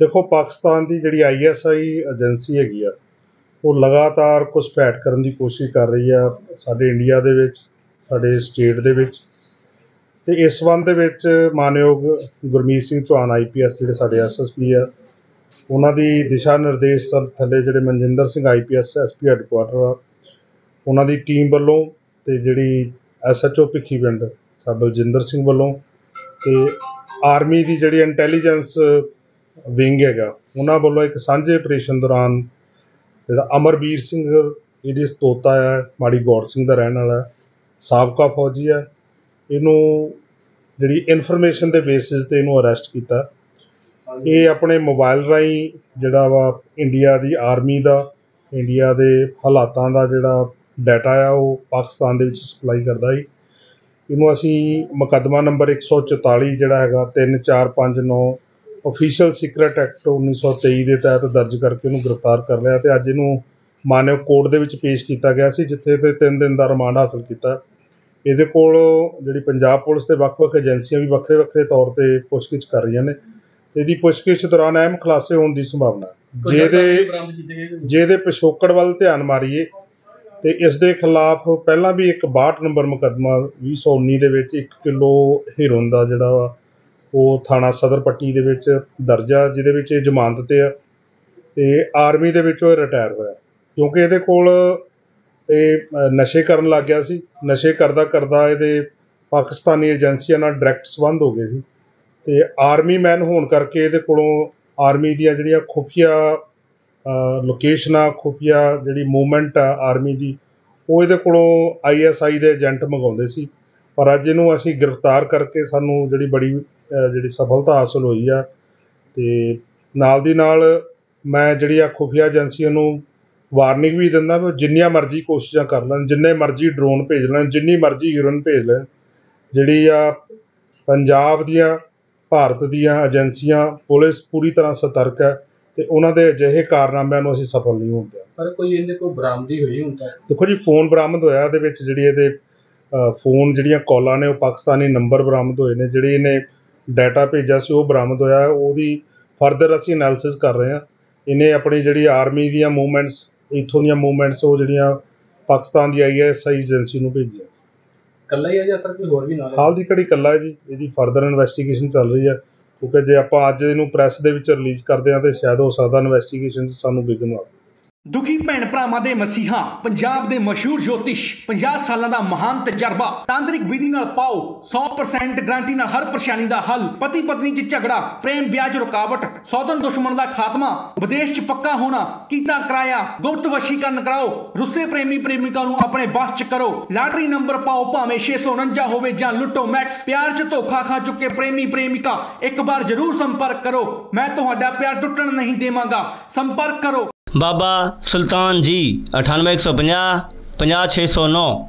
ਦੇਖੋ, ਪਾਕਿਸਤਾਨ ਦੀ ਜਿਹੜੀ ISI agency ਹੈਗੀ ਆ, ਉਹ ਲਗਾਤਾਰ ਘੁਸਪੈਠ ਕਰਨ ਦੀ ਕੋਸ਼ਿਸ਼ ਕਰ ਰਹੀ ਆ ਸਾਡੇ ਇੰਡੀਆ ਦੇ ਵਿੱਚ, ਸਾਡੇ ਸਟੇਟ ਦੇ ਵਿੱਚ। ਤੇ ਇਸ ਸੰਬੰਧ ਦੇ ਵਿੱਚ ਮਾਨਯੋਗ ਗੁਰਮੀਤ ਸਿੰਘ ਚੌਹਾਨ ਆਈਪੀਐਸ ਜਿਹੜੇ ਸਾਡੇ ਐਸਐਸਪੀ ਆ, ਉਹਨਾਂ ਦੀ ਦਿਸ਼ਾ ਨਿਰਦੇਸ਼ ਸਰ ਥੱਲੇ ਜਿਹੜੇ Manjinder Singh IPS SP headquarter ਆ, ਉਹਨਾਂ ਦੀ ਟੀਮ ਵੱਲੋਂ ਤੇ ਜਿਹੜੀ ਐਸਐਚਓ ਭਿੱਖੀਵਿੰਡ ਸਰ ਬਲਜਿੰਦਰ ਸਿੰਘ ਵੱਲੋਂ ਤੇ ਆਰਮੀ ਦੀ ਜਿਹੜੀ ਇੰਟੈਲੀਜੈਂਸ ਵਿੰਗ ਹੈਗਾ ਉਹਨਾਂ ਵੱਲੋਂ ਇੱਕ ਸਾਂਝੇ ਆਪਰੇਸ਼ਨ ਦੌਰਾਨ ਜਿਹੜਾ ਅਮਰਵੀਰ ਸਿੰਘ ਇਹਦੀ ਸਤੋਤਾ ਹੈ ਮਾੜੀ ਗੌਰ ਸਿੰਘ ਦਾ ਰਹਿਣ ਵਾਲਾ ਸਾਬਕਾ ਫੌਜੀ ਹੈ ਇਹਨੂੰ ਜਿਹੜੀ ਇਨਫੋਰਮੇਸ਼ਨ ਦੇ ਬੇਸਿਸ ਤੇ ਇਹਨੂੰ ਅਰੈਸਟ ਕੀਤਾ। ਇਹ ਆਪਣੇ ਮੋਬਾਈਲ ਰਾਹੀਂ ਜਿਹੜਾ ਵਾ ਇੰਡੀਆ ਦੀ ਆਰਮੀ ਦਾ ਇੰਡੀਆ ਦੇ ਹਾਲਾਤਾਂ ਦਾ ਜਿਹੜਾ ਡਾਟਾ ਆ ਉਹ ਪਾਕਿਸਤਾਨ ਦੇ ਵਿੱਚ ਸਪਲਾਈ ਕਰਦਾ ਸੀ। ਇਹਨੂੰ ਅਸੀਂ ਮੁਕੱਦਮਾ ਨੰਬਰ 144 ਜਿਹੜਾ ਹੈਗਾ 3459 ਅਫੀਸ਼ੀਅਲ ਸੀਕ੍ਰੇਟ ਐਕਟ 1923 ਦੇ ਤਹਿਤ ਦਰਜ ਕਰਕੇ ਇਹਨੂੰ ਗ੍ਰਿਫਤਾਰ ਕਰ ਲਿਆ ਤੇ ਅੱਜ ਇਹਨੂੰ ਮਾਨਵ ਕੋਰਟ ਦੇ ਵਿੱਚ ਪੇਸ਼ ਕੀਤਾ ਗਿਆ ਸੀ ਜਿੱਥੇ ਤੇ 3 ਦਿਨ ਦਾ ਰਿਮਾਂਡ ਹਾਸਲ ਕੀਤਾ। ਇਹਦੇ ਕੋਲ ਜਿਹੜੀ ਪੰਜਾਬ ਪੁਲਿਸ ਤੇ ਵੱਖ-ਵੱਖ ਏਜੰਸੀਆਂ ਵੀ ਵੱਖਰੇ-ਵੱਖਰੇ ਤੌਰ ਤੇ ਪੁੱਛਗਿੱਛ ਕਰ ਰਹੀਆਂ ਨੇ। ਤੇ ਇਹਦੀ ਪੁੱਛਗਿੱਛ ਦੌਰਾਨ ਅਹਿਮ ਖੁਲਾਸੇ ਹੋਣ ਦੀ ਸੰਭਾਵਨਾ ਹੈ। ਜੇ ਇਹਦੇ ਜੇ ਇਹਦੇ ਪਿਛੋਕੜ ਵੱਲ ਧਿਆਨ ਮਾਰੀਏ ਤੇ ਇਸ ਦੇ ਖਿਲਾਫ ਪਹਿਲਾਂ ਵੀ ਇੱਕ 62 ਨੰਬਰ ਮੁਕੱਦਮਾ 2019 ਦੇ ਵਿੱਚ 1 ਕਿਲੋ ਹੀਰੋਇਨ ਦਾ ਜਿਹੜਾ ਉਹ ਥਾਣਾ ਸਦਰ ਪੱਟੀ ਦੇ ਵਿੱਚ ਦਰਜ ਆ, ਜਿਹਦੇ ਵਿੱਚ ਇਹ ਜ਼ਮਾਨਤ ਤੇ ਆ ਤੇ ਆਰਮੀ ਦੇ ਵਿੱਚੋਂ ਇਹ ਰਿਟਾਇਰ ਹੋਇਆ। ਕਿਉਂਕਿ ਇਹਦੇ ਕੋਲ ਇਹ ਨਸ਼ੇ ਕਰਨ ਲੱਗ ਗਿਆ ਸੀ। ਨਸ਼ੇ ਕਰਦਾ ਕਰਦਾ ਇਹਦੇ ਪਾਕਿਸਤਾਨੀ ਏਜੰਸੀਆਂ ਨਾਲ ਡਾਇਰੈਕਟ ਸੰਬੰਧ ਹੋ ਗਏ ਸੀ। ਤੇ ਆਰਮੀ ਮੈਨ ਹੋਣ ਕਰਕੇ ਇਹਦੇ ਕੋਲੋਂ ਆਰਮੀ ਦੀਆਂ ਜਿਹੜੀਆਂ ਖੁਫੀਆ ਲੋਕੇਸ਼ਨਾਂ, ਖੁਫੀਆ ਜਿਹੜੀ ਮੂਵਮੈਂਟ ਆ ਆਰਮੀ ਦੀ, ਉਹ ਇਹਦੇ ਕੋਲੋਂ ਆਈਐਸਆਈ ਦੇ ਏਜੰਟ ਮੰਗਾਉਂਦੇ ਸੀ। ਪਰ ਅੱਜ ਇਹਨੂੰ ਅਸੀਂ ਗ੍ਰਿਫਤਾਰ ਕਰਕੇ ਸਾਨੂੰ ਜਿਹੜੀ ਬੜੀ ਜਿਹੜੀ ਸਫਲਤਾ ਹਾਸਲ ਹੋਈ ਆ ਤੇ ਨਾਲ ਦੀ ਨਾਲ ਮੈਂ ਜਿਹੜੀ ਆ ਖੁਫੀਆ ਏਜੰਸੀਆਂ ਨੂੰ ਵਾਰਨਿੰਗ ਵੀ ਦਿੰਦਾ ਵੀ ਜਿੰਨੀਆਂ ਮਰਜ਼ੀ ਕੋਸ਼ਿਸ਼ਾਂ ਕਰ ਲੈਣ ਜਿੰਨੇ ਮਰਜ਼ੀ ਡਰੋਨ ਭੇਜ ਲੈਣ ਜਿੰਨੀ ਮਰਜ਼ੀ ਹੀਰੋਇਨ ਭੇਜ ਲੈਣ। ਜਿਹੜੀ ਆ ਪੰਜਾਬ ਦੀਆਂ ਭਾਰਤ ਦੀਆਂ ਏਜੰਸੀਆਂ ਪੁਲਿਸ ਪੂਰੀ ਤਰ੍ਹਾਂ ਸਤਰਕ ਹੈ ਤੇ ਉਹਨਾਂ ਦੇ ਅਜਿਹੇ ਕਾਰਨਾਮਿਆਂ ਨੂੰ ਅਸੀਂ ਸਫਲ ਨਹੀਂ ਦਿਆਂਗੇ ਪਰ ਕੋਈ ਇਹਦੇ ਕੋਈ ਬਰਾਮਦੀ ਹੋਈ ਤੱਕ? ਦੇਖੋ ਜੀ ਫੋਨ ਬਰਾਮਦ ਹੋਇਆ ਉਹਦੇ ਵਿੱਚ ਜਿਹੜੀ ਇਹਦੇ ਫੋਨ ਜਿਹੜੀਆਂ ਕਾਲਾਂ ਨੇ ਉਹ ਪਾਕਿਸਤਾਨੀ ਨੰਬਰ ਬਰਾਮਦ ਹੋਏ ਨੇ ਜਿਹੜੀ ਇਹਨੇ ਡਾਟਾ ਭੇਜਿਆ ਸੀ ਉਹ ਬਰਾਮਦ ਹੋਇਆ ਉਹਦੀ ਫਰਦਰ ਅਸੀਂ ਐਨਾਲਿਸਿਸ ਕਰ ਰਹੇ ਹਾਂ। ਇਹਨੇ ਆਪਣੀ ਜਿਹੜੀ ਆਰਮੀ ਦੀਆਂ ਮੂਵਮੈਂਟਸ ਇੱਥੋਂ ਦੀਆਂ ਮੂਵਮੈਂਟਸ ਉਹ ਜਿਹੜੀਆਂ ਪਾਕਿਸਤਾਨ ਦੀ ਆਈਐਸਆਈ ਏਜੰਸੀ ਨੂੰ ਭੇਜੀਆਂ। ਇਕੱਲਾ ਹੀ ਆ ਜਾਂ ਫਿਰ ਕੋਈ ਹੋਰ ਵੀ ਨਾਲ ਹੈ? ਹਾਲ ਦੀ ਘੜੀ ਕੱਲਾ ਹੈ ਜੀ। ਇਹਦੀ ਫਰਦਰ ਇਨਵੈਸਟੀਗੇਸ਼ਨ ਚੱਲ ਰਹੀ ਹੈ। ਕਿਉਂਕਿ ਜੇ ਆਪਾਂ ਅੱਜ ਇਹਨੂੰ ਪ੍ਰੈਸ ਦੇ ਵਿੱਚ ਰਿਲੀਜ਼ ਕਰਦੇ ਹਾਂ ਤੇ ਸ਼ਾਇਦ ਹੋ ਸਕਦਾ ਇਨਵੈਸਟੀਗੇਸ਼ਨ ਸਾਨੂੰ ਵਿਘਨ ਆਵੇ ਦੁਖੀ ਭੈਣ ਭਰਾਵਾਂ ਦੇ ਮਸੀਹਾ, ਪੰਜਾਬ ਦੇ ਮਸ਼ਹੂਰ ਜੋਤਿਸ਼ 50 ਸਾਲਾਂ ਦਾ ਮਹਾਨ ਤਜਰਬਾ। ਤਾਂਤਰਿਕ ਵਿਧੀ ਨਾਲ ਪਾਓ 100% ਗਾਰੰਟੀ ਨਾਲ ਹਰ ਪਰੇਸ਼ਾਨੀ ਦਾ ਹੱਲ। ਪਤੀ ਪਤਨੀ 'ਚ ਝਗੜਾ, ਪ੍ਰੇਮ ਵਿਆਹ 'ਚ ਰੁਕਾਵਟ, ਸੌਦਨ ਦੁਸ਼ਮਣ ਦਾ ਖਾਤਮਾ, ਵਿਦੇਸ਼ 'ਚ ਪੱਕਾ ਹੋਣਾ, ਕੀਤਾ ਕਰਾਇਆ ਗੁਪਤ ਵਸ਼ੀਕਰਨ ਕਰਾਓ, ਰੁੱਸੇ ਪ੍ਰੇਮੀ ਪ੍ਰੇਮਿਕਾ ਨੂੰ ਆਪਣੇ ਵੱਸ 'ਚ ਕਰੋ। ਲਾਟਰੀ ਨੰਬਰ ਪਾਓ, ਭਾਵੇਂ 649 ਹੋਵੇ ਜਾਂ ਲੁੱਟੋ ਮੈਕਸ ਪਿਆਰ 'ਚ ਧੋਖਾ ਖਾ ਚੁੱਕੇ ਪ੍ਰੇਮੀ ਪ੍ਰੇਮਿਕਾ, ਇੱਕ ਵਾਰ ਜ਼ਰੂਰ ਸੰਪਰਕ ਕਰੋ। ਮੈਂ ਤੁਹਾਡਾ ਪਿਆਰ ਟੁੱਟਣ ਨਹੀਂ ਦੇਵਾਂਗਾ। ਸੰਪਰਕ ਕਰੋ। ਬਾਬਾ ਸੁਲਤਾਨ ਜੀ 98150 50609